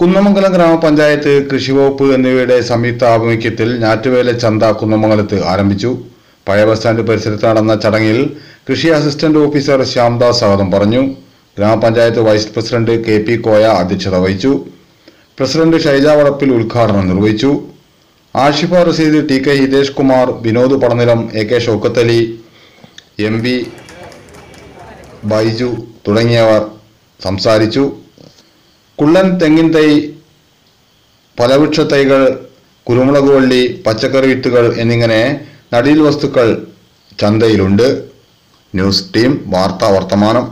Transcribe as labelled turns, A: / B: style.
A: കുന്നമംഗലം ഗ്രാമപഞ്ചായത്ത് കൃഷിവകുപ്പ് എന്നിവയുടെ സംയുക്ത ആഭിമുഖ്യത്തിൽ ഞാറ്റുവേല ചന്ത കുന്നമംഗലത്ത് ആരംഭിച്ചു. പഴയ ബസ് സ്റ്റാൻഡ് പരിസരത്ത് നടന്ന ചടങ്ങിൽ കൃഷി അസിസ്റ്റന്റ് ഓഫീസർ ശ്യാംദാസ് സ്വാഗതം പറഞ്ഞു. Grama panchayat vice president K P Koya അധ്യക്ഷത വഹിച്ചു. പ്രസിഡന്റ് ഷൈജ വളപ്പിൽ ഉദ്ഘാടനം നിർവഹിച്ചു. Ashifa Rasheed T K Hitesh Kumar Vinod Padanilam A K Shoukathali M V Baiju തുടങ്ങിയവർ സംസാരിച്ചു. കുള്ളൻ തെങ്ങിൻ തൈ പലവൃക്ഷ തൈകൾ കുരുമുളക് വള്ളി പച്ചക്കറി വിത്തുകൾ എന്നിങ്ങനെ നടീൽ വസ്തുക്കൾ ചന്തയിലുണ്ട്. ന്യൂസ് ടീം വാർത്താ വർത്തമാനം.